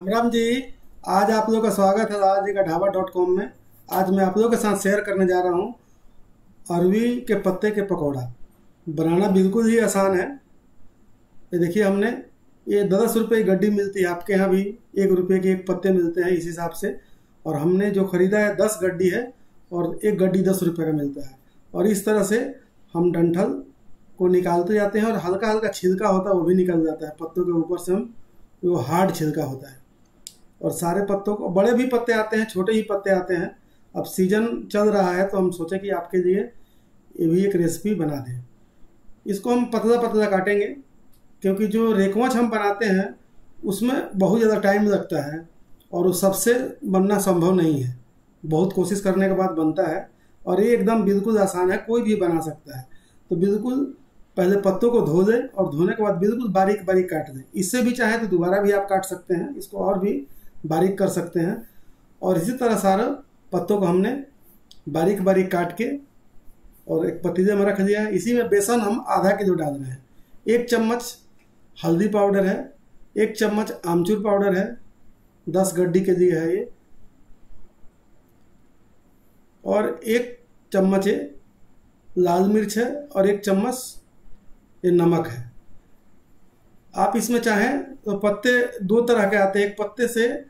राम जी, आज आप लोगों का स्वागत है दादाजी का ढाबा डॉट कॉम में। आज मैं आप लोगों के साथ शेयर करने जा रहा हूँ अरवी के पत्ते के पकौड़ा। बनाना बिल्कुल ही आसान है। ये देखिए हमने, ये दस रुपये की गड्डी मिलती है आपके यहाँ भी। एक रुपये के एक पत्ते मिलते हैं इस हिसाब से। और हमने जो ख़रीदा है दस गड्डी है, और एक गड्डी दस रुपये का मिलता है। और इस तरह से हम डंठल को निकालते जाते हैं और हल्का हल्का छिलका होता है, वो भी निकल जाता है। पत्तों के ऊपर से हम, वो हार्ड छिलका होता है। और सारे पत्तों को, बड़े भी पत्ते आते हैं, छोटे ही पत्ते आते हैं। अब सीज़न चल रहा है तो हम सोचे कि आपके लिए ये भी एक रेसिपी बना दें। इसको हम पतला पतला काटेंगे, क्योंकि जो रेकवच हम बनाते हैं, उसमें बहुत ज़्यादा टाइम लगता है और वो सबसे बनना संभव नहीं है। बहुत कोशिश करने के बाद बनता है और ये एकदम बिल्कुल आसान है, कोई भी बना सकता है। तो बिल्कुल पहले पत्तों को धो दें और धोने के बाद बिल्कुल बारीक बारीक काट दें। इससे भी चाहे तो दोबारा भी आप काट सकते हैं, इसको और भी बारीक कर सकते हैं। और इसी तरह सारा पत्तों को हमने बारीक बारीक काट के और एक पतीले में रख दिया है। इसी में बेसन हम आधा किलो डाल रहे हैं। एक चम्मच हल्दी पाउडर है, एक चम्मच आमचूर पाउडर है, दस गड्डी के लिए है ये। और एक चम्मच ये लाल मिर्च है और एक चम्मच ये नमक है। आप इसमें चाहें तो पत्ते दो तरह के आते हैं। एक पत्ते से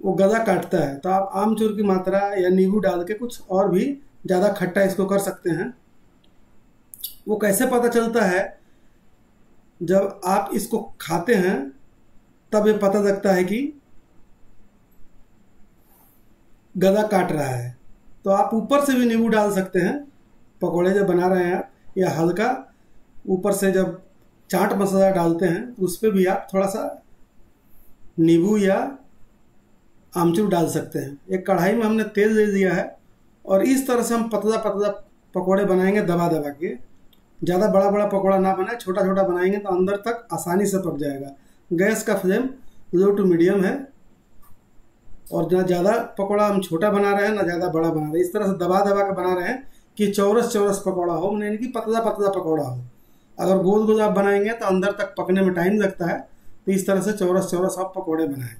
वो गला काटता है। तो आप आमचूर की मात्रा या नींबू डाल के कुछ और भी ज़्यादा खट्टा इसको कर सकते हैं। वो कैसे पता चलता है? जब आप इसको खाते हैं, तब ये पता लगता है कि गला काट रहा है। तो आप ऊपर से भी नींबू डाल सकते हैं। पकोड़े जब बना रहे हैं आप, या हल्का ऊपर से जब चाट मसाला डालते हैं, उस पर भी आप थोड़ा सा नींबू या आमचूर डाल सकते हैं। एक कढ़ाई में हमने तेल दे दिया है और इस तरह से हम पतला पतला पकौड़े बनाएँगे दबा दबा के। ज़्यादा बड़ा बड़ा पकौड़ा ना बनाए, छोटा छोटा बनाएँगे तो अंदर तक आसानी से पक जाएगा। गैस का फ्लेम लो टू मीडियम है और ना ज़्यादा पकौड़ा हम छोटा बना रहे हैं, ना ज़्यादा बड़ा बना रहे हैं। इस तरह से दबा दबा के बना रहे हैं कि चौरस चौरस पकौड़ा हो, यानी कि पतला पतला पकौड़ा हो। अगर गोल गोल आप बनाएँगे तो अंदर तक पकने में टाइम लगता है तो इस तरह से चौरस चौरस आप पकौड़े बनाएँ।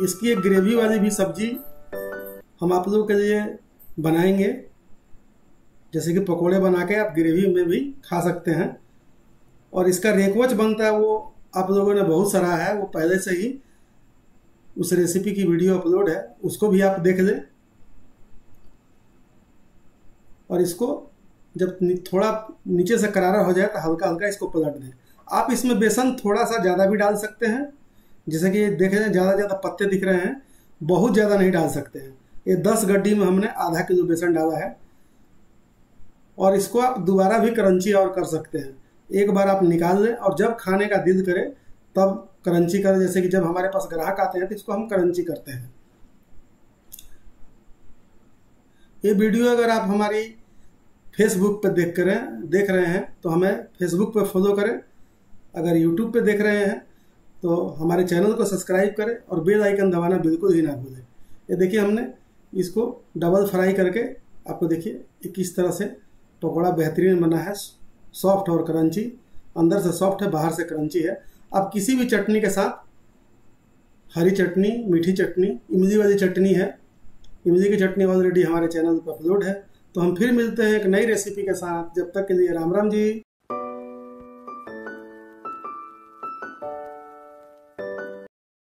इसकी एक ग्रेवी वाली भी सब्ज़ी हम आप लोगों के लिए बनाएँगे। जैसे कि पकोड़े बना के आप ग्रेवी में भी खा सकते हैं। और इसका रेकवच बनता है, वो आप लोगों ने बहुत सराहा है, वो पहले से ही उस रेसिपी की वीडियो अपलोड है, उसको भी आप देख लें। और इसको जब थोड़ा नीचे से करारा हो जाए तो हल्का हल्का इसको पलट दें। आप इसमें बेसन थोड़ा सा ज़्यादा भी डाल सकते हैं। जैसे कि देखे जाए ज़्यादा ज़्यादा पत्ते दिख रहे हैं, बहुत ज़्यादा नहीं डाल सकते हैं। ये दस गड्ढी में हमने आधा किलो बेसन डाला है। और इसको आप दोबारा भी क्रंची और कर सकते हैं। एक बार आप निकाल लें और जब खाने का दिल करे, तब क्रंची करें। जैसे कि जब हमारे पास ग्राहक आते हैं तो इसको हम क्रंची करते हैं। ये वीडियो अगर आप हमारी फेसबुक पर देख करें, देख रहे हैं तो हमें फेसबुक पर फॉलो करें। अगर यूट्यूब पर देख रहे हैं तो हमारे चैनल को सब्सक्राइब करें और बेल आइकन दबाना बिल्कुल ही ना भूलें। ये देखिए हमने इसको डबल फ्राई करके आपको देखिए किस तरह से पकौड़ा बेहतरीन बना है। सॉफ्ट और क्रंची अंदर से सॉफ्ट है, बाहर से क्रंची है। आप किसी भी चटनी के साथ हरी चटनी, मीठी चटनी, इमली वाली चटनी है। इमली की चटनी ऑलरेडी हमारे चैनल पर अपलोड है। तो हम फिर मिलते हैं एक नई रेसिपी के साथ। जब तक के लिए राम राम जी।